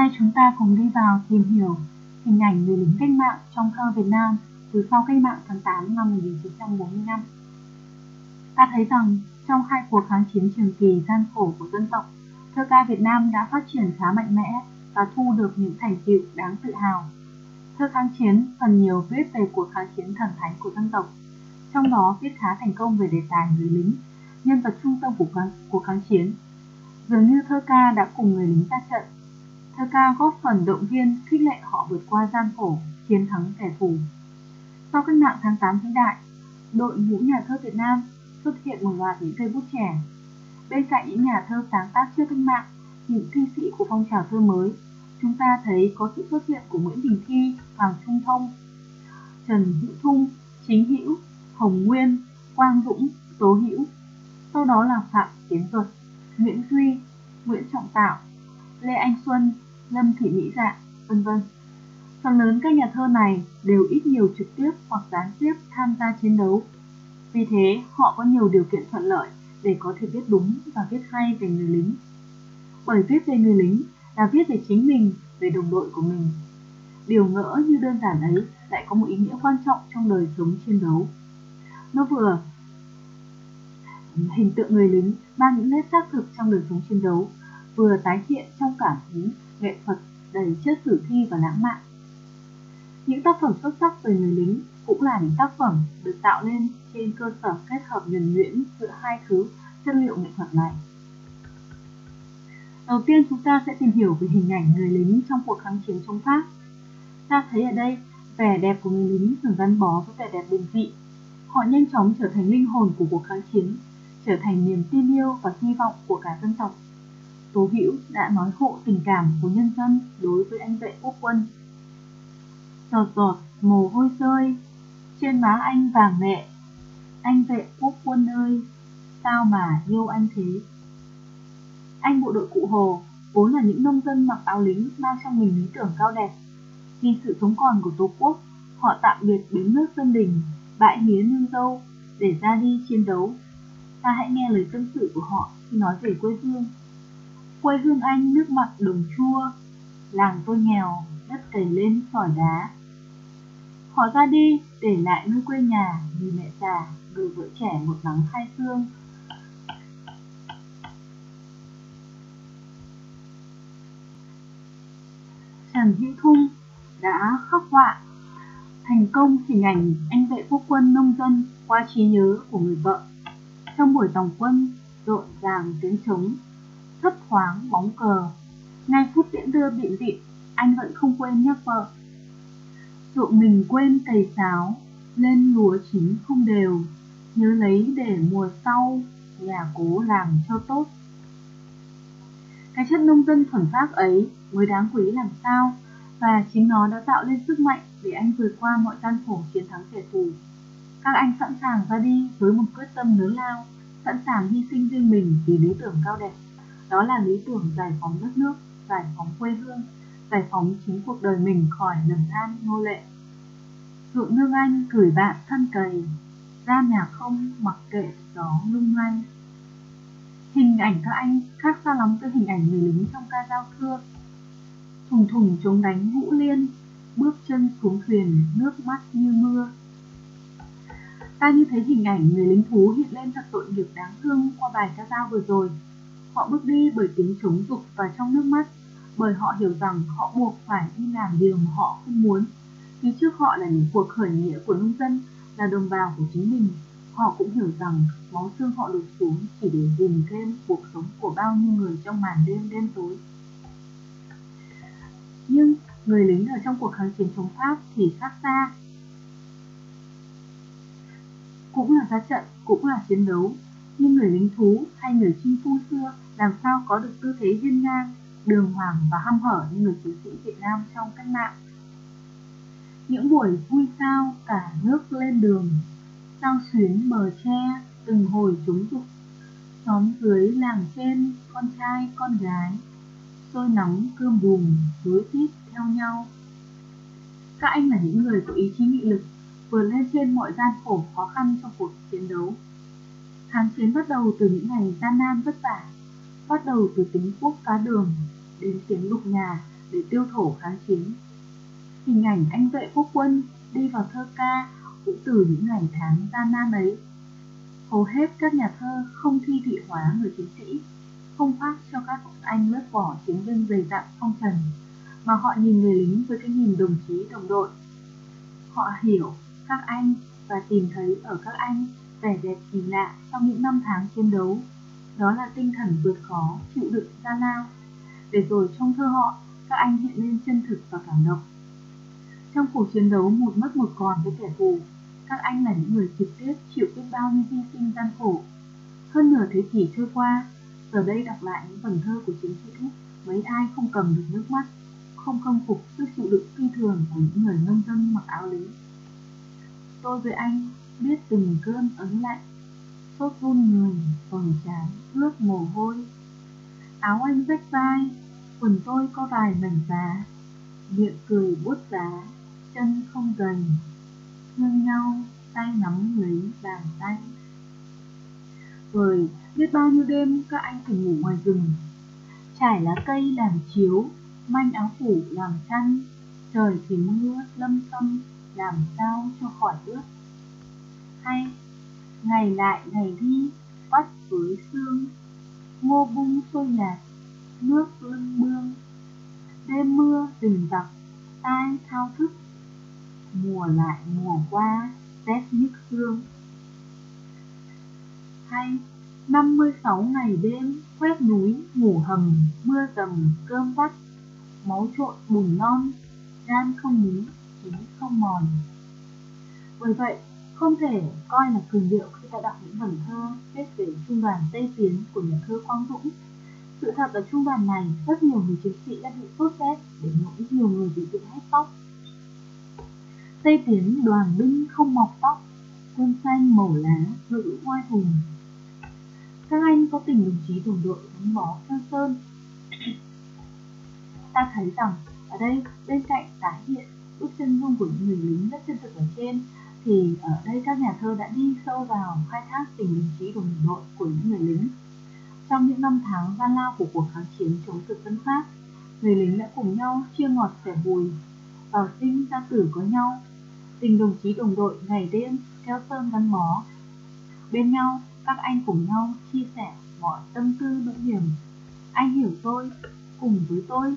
nay chúng ta cùng đi vào tìm hiểu hình ảnh người lính cách mạng trong thơ Việt Nam từ sau cách mạng tháng 8 năm 1945. Ta thấy rằng trong hai cuộc kháng chiến trường kỳ gian khổ của dân tộc, thơ ca Việt Nam đã phát triển khá mạnh mẽ và thu được những thành tựu đáng tự hào. Thơ kháng chiến phần nhiều viết về cuộc kháng chiến thần thánh của dân tộc, trong đó viết khá thành công về đề tài người lính, nhân vật trung tâm của kháng, cuộc kháng chiến. Dường như thơ ca đã cùng người lính ra trận. Thơ ca góp phần động viên, khích lệ họ vượt qua gian khổ, chiến thắng kẻ thù. Sau cách mạng tháng 8 vĩ đại, đội ngũ nhà thơ Việt Nam xuất hiện một loạt những cây bút trẻ. Bên cạnh những nhà thơ sáng tác trước cách mạng, những thi sĩ của phong trào thơ mới, chúng ta thấy có sự xuất hiện của Nguyễn Đình Thi, Hoàng Trung Thông, Trần Hữu Thung, Chính Hữu, Hồng Nguyên, Quang Dũng, Tố Hữu. Sau đó là Phạm Tiến Duật, Nguyễn Duy, Nguyễn Trọng Tạo, Lê Anh Xuân, Lâm Thị Mỹ Dạ, vân vân. Phần lớn các nhà thơ này đều ít nhiều trực tiếp hoặc gián tiếp tham gia chiến đấu. Vì thế, họ có nhiều điều kiện thuận lợi để có thể viết đúng và viết hay về người lính. Bởi viết về người lính là viết về chính mình, về đồng đội của mình. Điều ngỡ như đơn giản ấy lại có một ý nghĩa quan trọng trong đời sống chiến đấu. Nó vừa hình tượng người lính mang những nét xác thực trong đời sống chiến đấu, vừa tái hiện trong cảm hứng nghệ thuật đầy chất sử thi và lãng mạn. Những tác phẩm xuất sắc về người lính cũng là những tác phẩm được tạo nên trên cơ sở kết hợp nhuần nhuyễn giữa hai thứ chất liệu nghệ thuật này. Đầu tiên chúng ta sẽ tìm hiểu về hình ảnh người lính trong cuộc kháng chiến chống Pháp. Ta thấy ở đây vẻ đẹp của người lính thường gắn bó với vẻ đẹp bình dị. Họ nhanh chóng trở thành linh hồn của cuộc kháng chiến, trở thành niềm tin yêu và hy vọng của cả dân tộc. Tố Hữu đã nói hộ tình cảm của nhân dân đối với anh vệ quốc quân. Giọt giọt mồ hôi rơi, trên má anh vàng mẹ, anh vệ quốc quân ơi, sao mà yêu anh thế? Anh bộ đội cụ Hồ vốn là những nông dân mặc áo lính mang trong mình lý tưởng cao đẹp. Vì sự sống còn của Tổ quốc, họ tạm biệt bến nước Sơn Đình, bãi mía nương dâu để ra đi chiến đấu. Ta hãy nghe lời tâm sự của họ khi nói về quê hương. Quê hương anh nước mặn đồng chua, làng tôi nghèo, đất cày lên sỏi đá. Họ ra đi để lại nơi quê nhà người mẹ già, người vợ trẻ một nắng hai xương. Trần Hữu Thung đã khắc họa thành công hình ảnh anh vệ quốc quân nông dân qua trí nhớ của người vợ. Trong buổi tổng quân, rộn ràng tiếng trống, thấp thoáng bóng cờ. Ngay phút tiễn đưa bị dịu, anh vẫn không quên nhắc vợ. Ruộng mình quên cày sáo, lên lúa chín không đều, nhớ lấy để mùa sau, nhà cố làm cho tốt. Cái chất nông dân thuần phác ấy mới đáng quý làm sao, và chính nó đã tạo lên sức mạnh để anh vượt qua mọi gian khổ chiến thắng kẻ thù. Các anh sẵn sàng ra đi với một quyết tâm lớn lao, sẵn sàng hy sinh riêng mình vì lý tưởng cao đẹp. Đó là lý tưởng giải phóng đất nước, giải phóng quê hương, giải phóng chính cuộc đời mình khỏi lầm than nô lệ. Ruộng nương anh gửi bạn thân cầy, ra nhà không mặc kệ gió lung lay. Hình ảnh các anh khác xa lắm với hình ảnh người lính trong ca giao thưa. Thùng thùng chống đánh vũ liên, bước chân xuống thuyền nước mắt như mưa. Ta như thấy hình ảnh người lính thú hiện lên thật tội nghiệp đáng thương qua bài ca dao vừa rồi. Họ bước đi bởi tiếng chống dục và trong nước mắt, bởi họ hiểu rằng họ buộc phải đi làm điều mà họ không muốn. Phía trước họ là những cuộc khởi nghĩa của nông dân, là đồng bào của chính mình. Họ cũng hiểu rằng máu xương họ đổ xuống chỉ để gìn thêm cuộc sống của bao nhiêu người trong màn đêm đêm tối. Nhưng người lính ở trong cuộc kháng chiến chống Pháp thì khác xa. Cũng là ra trận, cũng là chiến đấu, nhưng người lính thú hay người chinh phu xưa làm sao có được tư thế hiên ngang, đường hoàng và hăm hở như người chiến sĩ Việt Nam trong cách mạng. Những buổi vui sao cả nước lên đường, sao xuyến bờ tre từng hồi chúng dục, xóm dưới làng trên con trai con gái, sôi nóng cơm bùm đối tiếp theo nhau. Các anh là những người có ý chí nghị lực, vượt lên trên mọi gian khổ khó khăn trong cuộc chiến đấu. Kháng chiến bắt đầu từ những ngày gian nan vất vả, bắt đầu từ tính quốc cá đường đến tiếng lục nhà để tiêu thổ kháng chiến. Hình ảnh anh vệ quốc quân đi vào thơ ca cũng từ những ngày tháng gian nan ấy. Hầu hết các nhà thơ không thi thị hóa người chiến sĩ, không phát cho các anh lớp vỏ chiến binh dày dặn phong trần, mà họ nhìn người lính với cái nhìn đồng chí đồng đội. Họ hiểu các anh và tìm thấy ở các anh vẻ đẹp kỳ lạ trong những năm tháng chiến đấu. Đó là tinh thần vượt khó, chịu đựng gian lao. Để rồi trong thơ họ, các anh hiện lên chân thực và cảm động. Trong cuộc chiến đấu một mất một còn với kẻ thù, các anh là những người trực tiếp chịu biết bao nhiêu hy sinh gian khổ. Hơn nửa thế kỷ trôi qua, giờ đây đọc lại những vần thơ của chiến sĩ, mấy ai không cầm được nước mắt, không khâm phục sức chịu đựng phi thường của những người nông dân mặc áo lính. Tôi với anh biết từng cơn ấn lạnh, sốt run người, vầng trán, ướt mồ hôi. Áo anh rách vai, quần tôi có vài mảnh vá, miệng cười bút giá, chân không gầy, thương nhau, tay nắm lấy bàn tay. Rồi biết bao nhiêu đêm các anh phải ngủ ngoài rừng, trải lá cây làm chiếu, manh áo phủ làm chăn, trời thì mưa lâm tâm, làm sao cho khỏi ướt. Hay ngày lại ngày đi, bắt với xương, ngô bung sôi nhạt, nước lưng bương. Đêm mưa rình rập, tai thao thức, mùa lại mùa qua, rét nhức xương. Hay 56 ngày đêm, quét núi, ngủ hầm, mưa dầm, cơm vắt, máu trộn bùn non, gan không nhí, khí không mòn. Bởi vậy, không thể coi là cường điệu khi ta đọc những vần thơ viết về trung đoàn Tây Tiến của nhà thơ Quang Dũng. Sự thật ở trung đoàn này, rất nhiều người chiến sĩ đã bị sốt rét để nỗi nhiều người bị dựng hết tóc. Tây Tiến đoàn binh không mọc tóc, quân xanh màu lá, ngự oai hùng. Các anh có tình đồng chí đồng đội gắn bó sơn sơn. ta thấy rằng ở đây bên cạnh tái hiện bức chân dung của những người lính rất chân thực ở trên thì ở đây các nhà thơ đã đi sâu vào khai thác tình đồng chí đồng đội của những người lính. Trong những năm tháng gian lao của cuộc kháng chiến chống thực dân Pháp, người lính đã cùng nhau chia ngọt sẻ bùi, vào sinh ra tử có nhau, tình đồng chí đồng đội ngày đêm keo sơn gắn bó. Bên nhau, các anh cùng nhau chia sẻ mọi tâm tư nỗi niềm. Anh hiểu tôi, cùng với tôi,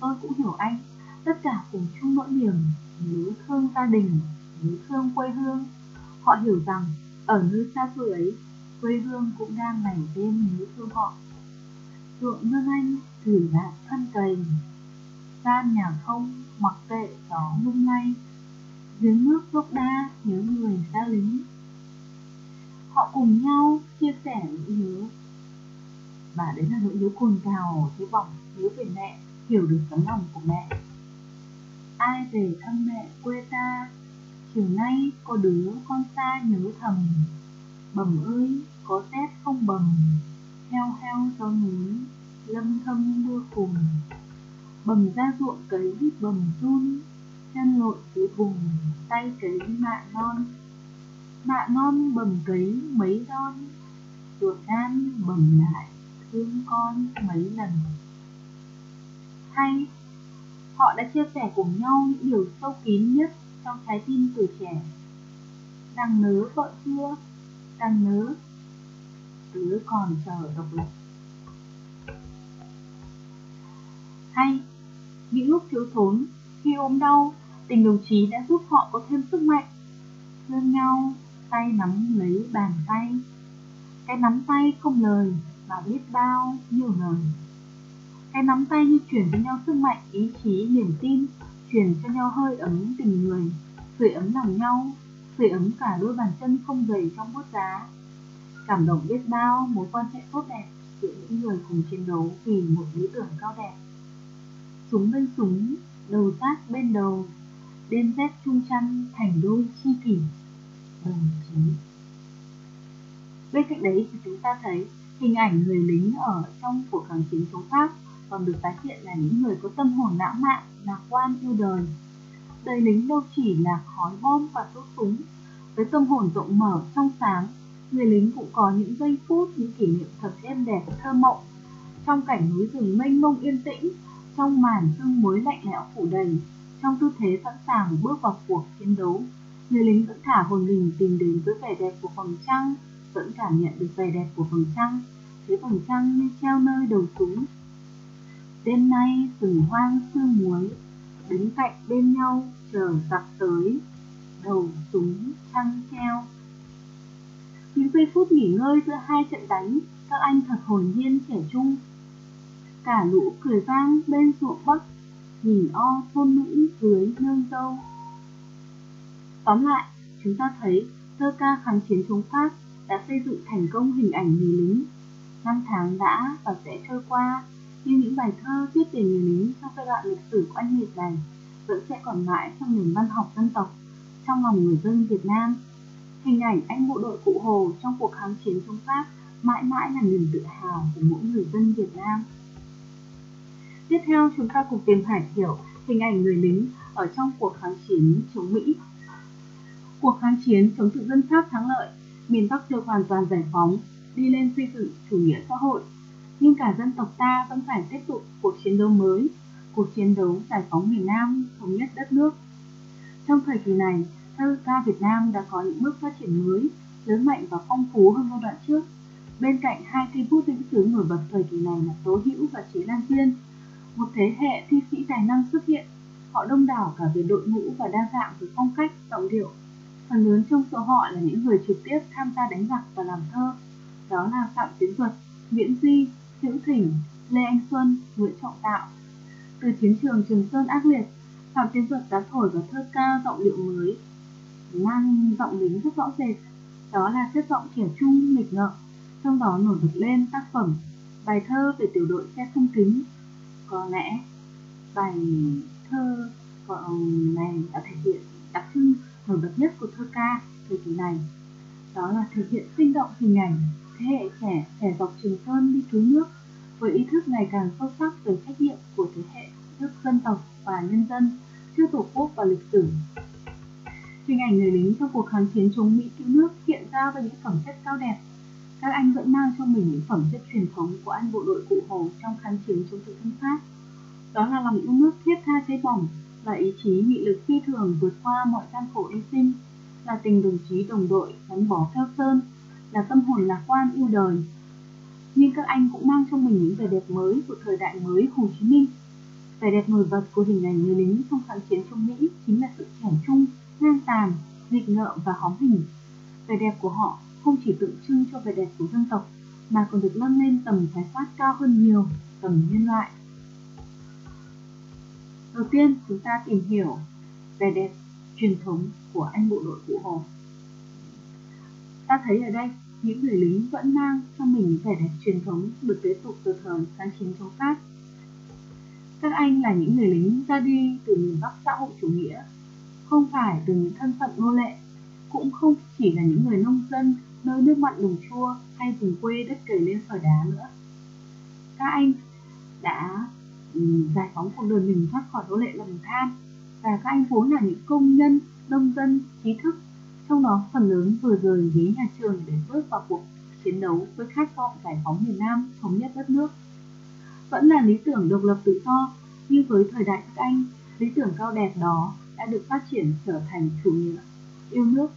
tôi cũng hiểu anh, tất cả cùng chung nỗi niềm, nhớ thương gia đình, nhớ thương quê hương. Họ hiểu rằng ở nơi xa xôi ấy, quê hương cũng đang ngày đêm nhớ thương họ. Ruộng nương anh thử lại thân cầy, gian nhà không mặc kệ gió lung lay, giếng nước dốc đa nhớ người xa lính. Họ cùng nhau chia sẻ nỗi nhớ và đấy là nỗi nhớ cồn cào cái vòng nhớ về mẹ hiểu được tấm lòng của mẹ ai về thăm mẹ quê ta chiều nay có đứa con xa nhớ thầm bầm ơi, có rét không bầm heo heo gió núi, lâm thâm mưa cùng bầm ra ruộng cấy bầm run chân lội dưới vùng, tay cấy mạ non. Mạ non bầm cấy mấy đon, ruột gan bầm lại thương con mấy lần. Hay, họ đã chia sẻ cùng nhau những điều sâu kín nhất trong trái tim tuổi trẻ. Đang nớ vợ chưa? Đang nớ. Tứ còn chờ độc lập. Hay, những lúc thiếu thốn, khi ốm đau, tình đồng chí đã giúp họ có thêm sức mạnh. Thương nhau, tay nắm lấy bàn tay. Cái nắm tay không lời mà biết bao nhiêu lời. Cái nắm tay như chuyển với nhau sức mạnh, ý chí, niềm tin truyền cho nhau hơi ấm tình người sưởi ấm lòng nhau sưởi ấm cả đôi bàn chân không dày trong bút giá. Cảm động biết bao mối quan hệ tốt đẹp giữa những người cùng chiến đấu vì một lý tưởng cao đẹp. Súng bên súng, đầu sát bên đầu, đêm rét chung chăn thành đôi chi kỷ. Đồng chí. Bên cạnh đấy thì chúng ta thấy hình ảnh người lính ở trong cuộc kháng chiến chống Pháp còn được tái hiện là những người có tâm hồn lãng mạn, lạc quan yêu đời. Đời lính đâu chỉ là khói bom và thuốc súng, với tâm hồn rộng mở, trong sáng, người lính cũng có những giây phút, những kỷ niệm thật êm đẹp, thơ mộng. Trong cảnh núi rừng mênh mông yên tĩnh, trong màn sương muối lạnh lẽo phủ đầy, trong tư thế sẵn sàng bước vào cuộc chiến đấu, người lính vẫn thả hồn mình tìm đến với vẻ đẹp của vầng trăng, vẫn cảm nhận được vẻ đẹp của vầng trăng, thấy vầng trăng như treo nơi đầu súng. Đêm nay rừng hoang sương muối, đứng cạnh bên nhau chờ giặc tới, đầu súng trăng treo. Những giây phút nghỉ ngơi giữa hai trận đánh, các anh thật hồn nhiên trẻ trung. Cả lũ cười vang bên ruộng bắc, nhìn o thôn nữ dưới nương dâu. Tóm lại, chúng ta thấy thơ ca kháng chiến chống Pháp đã xây dựng thành công hình ảnh người lính. Năm tháng đã và sẽ trôi qua, nhưng những bài thơ viết về người lính trong giai đoạn lịch sử oanh liệt này vẫn sẽ còn mãi trong nền văn học dân tộc, trong lòng người dân Việt Nam. Hình ảnh anh bộ đội Cụ Hồ trong cuộc kháng chiến chống Pháp mãi mãi là niềm tự hào của mỗi người dân Việt Nam. Tiếp theo chúng ta cùng tìm hiểu hình ảnh người lính ở trong cuộc kháng chiến chống Mỹ. Cuộc kháng chiến chống thực dân Pháp thắng lợi, miền Bắc được hoàn toàn giải phóng, đi lên xây dựng chủ nghĩa xã hội. Nhưng cả dân tộc ta vẫn phải tiếp tục cuộc chiến đấu mới, cuộc chiến đấu giải phóng miền Nam, thống nhất đất nước. Trong thời kỳ này, thơ ca Việt Nam đã có những bước phát triển mới, lớn mạnh và phong phú hơn giai đoạn trước. Bên cạnh hai cây bút vĩnh xứ nổi bật thời kỳ này là Tố Hữu và Chế Lan Viên, một thế hệ thi sĩ tài năng xuất hiện. Họ đông đảo cả về đội ngũ và đa dạng về phong cách, giọng điệu. Phần lớn trong số họ là những người trực tiếp tham gia đánh giặc và làm thơ. Đó là Phạm Tiến Duật, Nguyễn Duy, Hữu Thỉnh, Lê Anh Xuân, Nguyễn Trọng Tạo. Từ chiến trường Trường Sơn ác liệt, Phạm Tiến Duật đã thổi vào thơ ca giọng điệu mới, mang giọng lính rất rõ rệt. Đó là chất giọng trẻ trung, nghịch ngợm, trong đó nổi bật lên tác phẩm bài thơ về tiểu đội xe không kính có lẽ bài thơ này đã thể hiện đặc trưng nổi bật nhất của thơ ca thời kỳ này đó là thể hiện sinh động hình ảnh thế hệ trẻ trẻ dọc trường sơn đi cứu nước. Với ý thức ngày càng sâu sắc về trách nhiệm của thế hệ nước dân tộc và nhân dân trước tổ quốc và lịch sử. Hình ảnh người lính trong cuộc kháng chiến chống mỹ cứu nước hiện ra với những phẩm chất cao đẹp. Các anh vẫn mang trong mình những phẩm chất truyền thống của anh bộ đội cụ Hồ trong kháng chiến chống thực dân Pháp. Đó là lòng yêu nước thiết tha cháy bỏng và ý chí nghị lực phi thường vượt qua mọi gian khổ hy sinh, là tình đồng chí đồng đội gắn bó keo sơn, là tâm hồn lạc quan yêu đời. Nhưng các anh cũng mang trong mình những vẻ đẹp mới của thời đại mới Hồ Chí Minh. Vẻ đẹp nổi bật của hình ảnh người lính trong kháng chiến chống Mỹ chính là sự trẻ trung, ngang tàn, nghịch ngợm và hóm hình. Vẻ đẹp của họ không chỉ tượng trưng cho vẻ đẹp của dân tộc mà còn được nâng lên tầm khái quát cao hơn nhiều tầm nhân loại. Đầu tiên, chúng ta tìm hiểu vẻ đẹp truyền thống của anh bộ đội Cụ Hồ. Ta thấy ở đây, những người lính vẫn mang trong mình vẻ đẹp truyền thống được kế tục từ thời kháng chiến chống Pháp. Các anh là những người lính ra đi từ miền Bắc xã hội chủ nghĩa, không phải từ những thân phận nô lệ, cũng không chỉ là những người nông dân nơi nước mặn đồng chua hay vùng quê đất cày lên sỏi đá nữa. Các anh đã ừ, giải phóng cuộc đời mình thoát khỏi nô lệ lầm than và các anh vốn là những công nhân, nông dân, trí thức trong đó phần lớn vừa rời ghế nhà trường để bước vào cuộc chiến đấu với khát vọng giải phóng miền Nam, thống nhất đất nước. Vẫn là lý tưởng độc lập tự do, nhưng với thời đại các anh, lý tưởng cao đẹp đó đã được phát triển trở thành chủ nghĩa yêu nước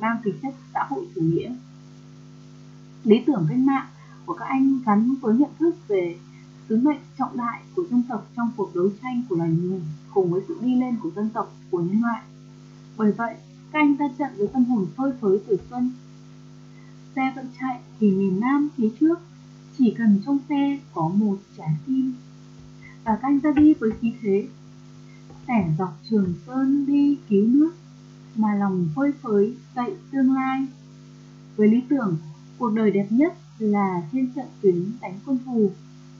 mang tính chất xã hội chủ nghĩa. Lý tưởng cách mạng của các anh gắn với nhận thức về sứ mệnh trọng đại của dân tộc trong cuộc đấu tranh của loài người cùng với sự đi lên của dân tộc của nhân loại. Bởi vậy, các anh ta trận với tâm hồn phơi phới tuổi xuân. Xe vẫn chạy thì miền Nam phía trước, chỉ cần trong xe có một trái tim. Và các anh ra đi với khí thế, sẻ dọc trường sơn đi cứu nước mà lòng phơi phới dậy tương lai. Với lý tưởng, cuộc đời đẹp nhất là trên trận tuyến đánh quân thù,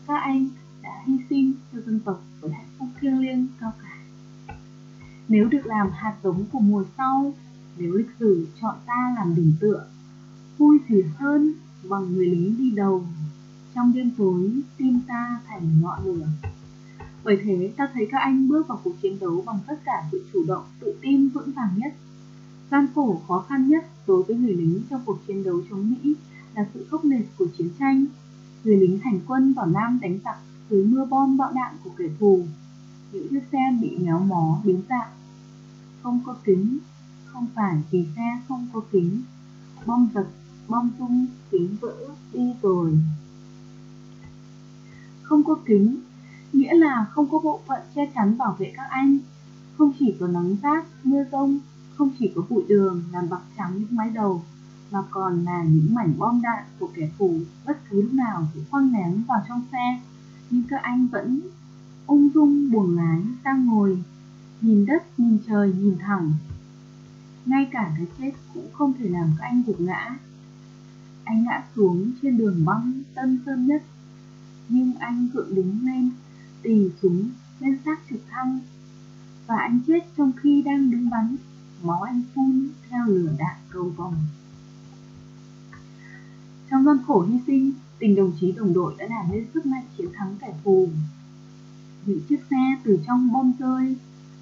các anh đã hy sinh cho dân tộc với hạnh phúc thiêng liêng cao cả. Nếu được làm hạt giống của mùa sau, nếu lịch sử chọn ta làm điểm tựa, vui gì hơn bằng người lính đi đầu, trong đêm tối tim ta thành ngọn lửa. Bởi thế ta thấy các anh bước vào cuộc chiến đấu bằng tất cả sự chủ động, tự tin vững vàng nhất. Gian khổ khó khăn nhất đối với người lính trong cuộc chiến đấu chống Mỹ là sự khốc liệt của chiến tranh. Người lính hành quân vào Nam đánh giặc dưới mưa bom bạo đạn của kẻ thù. Những chiếc xe bị méo mó, biến dạng. Không có kính, không phải vì xe không có kính. Bom giật, bom tung, kính vỡ, đi rồi. Không có kính, nghĩa là không có bộ phận che chắn bảo vệ các anh. Không chỉ có nắng rác mưa rông, không chỉ có bụi đường làm bạc trắng những mái đầu, mà còn là những mảnh bom đạn của kẻ thù bất cứ lúc nào cũng quăng ném vào trong xe. Nhưng các anh vẫn ung dung buồn lái đang ngồi, nhìn đất, nhìn trời, nhìn thẳng. Ngay cả cái chết cũng không thể làm các anh gục ngã. Anh ngã xuống trên đường băng tân sơn nhất, nhưng anh gượng đứng lên, tì súng lên xác trực thăng. Và anh chết trong khi đang đứng bắn, máu anh phun theo lửa đạn cầu vòng. Trong gian khổ hy sinh, tình đồng chí đồng đội đã làm nên sức mạnh chiến thắng kẻ thù bị chiếc xe từ trong bom rơi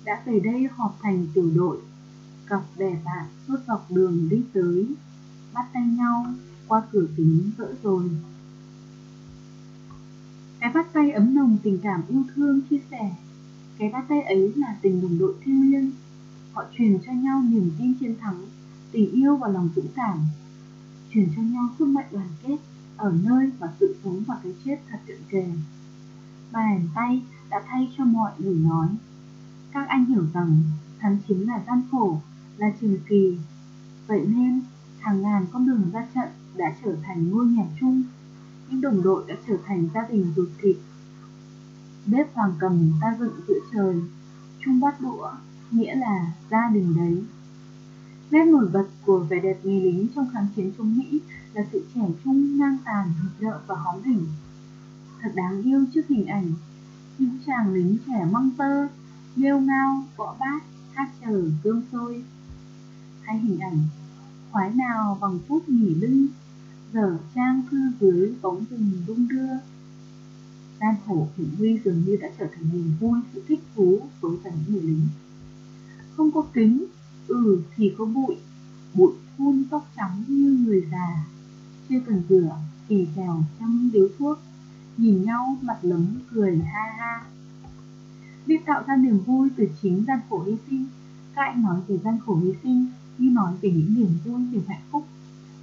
đã về đây họp thành tiểu đội, cặp bè bạn suốt dọc đường đi tới, bắt tay nhau qua cửa kính vỡ rồi. Cái bắt tay ấm nồng tình cảm yêu thương chia sẻ, cái bắt tay ấy là tình đồng đội thiêng liêng. Họ truyền cho nhau niềm tin chiến thắng, tình yêu và lòng dũng cảm, truyền cho nhau sức mạnh đoàn kết ở nơi và sự sống và cái chết thật cận kề. Bàn tay đã thay cho mọi lời nói. Các anh hiểu rằng thắng chính là gian khổ, là trường kỳ. Vậy nên, hàng ngàn con đường ra trận đã trở thành ngôi nhà chung. Những đồng đội đã trở thành gia đình ruột thịt. Bếp hoàng cầm ta dựng giữa trời, chung bát đũa, nghĩa là gia đình đấy. Nét nổi bật của vẻ đẹp người lính trong kháng chiến chống Mỹ là sự trẻ trung, ngang tàn, hợp lợ và hóm hỉnh. Thật đáng yêu trước hình ảnh những chàng lính trẻ măng tơ, nghêu ngao, gõ bát, hát chờ cơm sôi. Hay hình ảnh khoái nào bằng phút nghỉ lưng, dở trang thư dưới bóng rừng đung đưa. Gian khổ hiểm nguy dường như đã trở thành niềm vui, sự thích thú với cả những người lính. Không có kính, ừ thì có bụi, bụi phun tóc trắng như người già. Chưa cần rửa, thì kèo chăm điếu thuốc, nhìn nhau mặt lấm cười ha ha. Biết tạo ra niềm vui từ chính gian khổ hy sinh, các anh nói về gian khổ hy sinh như nói về những niềm vui, niềm hạnh phúc.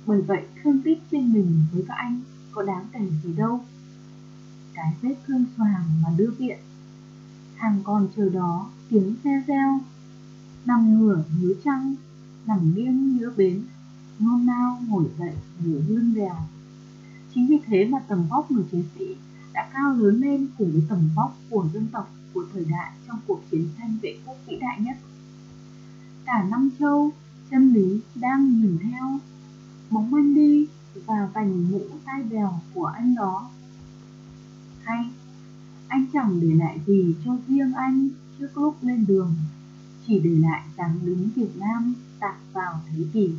Bởi vậy, thương tích trên mình với các anh có đáng kể gì đâu. Cái vết thương xoàng mà đưa viện, hàng còn chờ đó tiếng xe reo, nằm ngửa nhớ trăng, nằm nghiêng nhớ bến, nôn nao ngồi dậy ngửa lưng đèo. Chính vì thế mà tầm vóc người chiến sĩ đã cao lớn lên cùng với tầm vóc của dân tộc của thời đại trong cuộc chiến tranh vệ quốc vĩ đại nhất. Cả năm châu, chân lý đang nhìn theo, bóng anh đi và vành mũ tai bèo của anh đó. Hay, anh chẳng để lại gì cho riêng anh trước lúc lên đường, chỉ để lại dáng đứng Việt Nam tạc vào thế kỷ.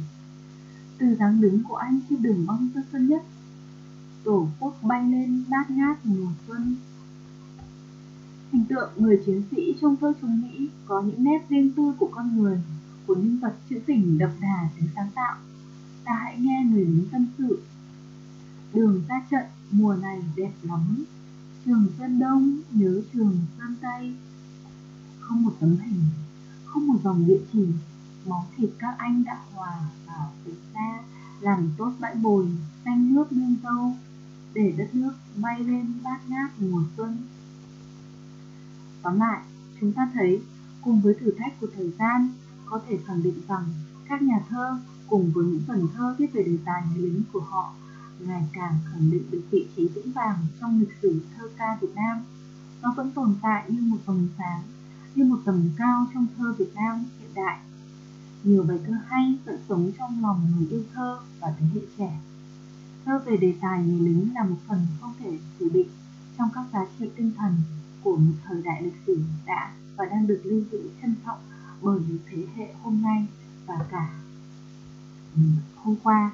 Từ dáng đứng của anh trên đường băng tân sơn nhất tổ quốc bay lên bát ngát mùa xuân. Hình tượng người chiến sĩ trong thơ chúng Mỹ có những nét riêng tư của con người, của nhân vật trữ tình đậm đà tính sáng tạo. Ta hãy nghe người lính tâm sự. Đường ra trận mùa này đẹp lắm, trường Sơn Đông nhớ trường Sơn Tây. Không một tấm hình, không một dòng địa chỉ, máu thịt các anh đã hòa vào từ xa, làm tốt bãi bồi, xanh nước nương dâu, để đất nước bay lên bát ngát mùa xuân. Tóm lại, chúng ta thấy cùng với thử thách của thời gian, có thể khẳng định rằng các nhà thơ cùng với những phần thơ viết về đề tài người lính của họ ngày càng khẳng định được vị trí vững vàng trong lịch sử thơ ca Việt Nam. Nó vẫn tồn tại như một vầng sáng, như một tầm cao trong thơ Việt Nam hiện đại. Nhiều bài thơ hay vẫn sống trong lòng người yêu thơ và thế hệ trẻ. Thơ về đề tài người lính là một phần không thể phủ định trong các giá trị tinh thần của một thời đại lịch sử đã và đang được lưu giữ trân trọng bởi những thế hệ hôm nay và cả hôm qua.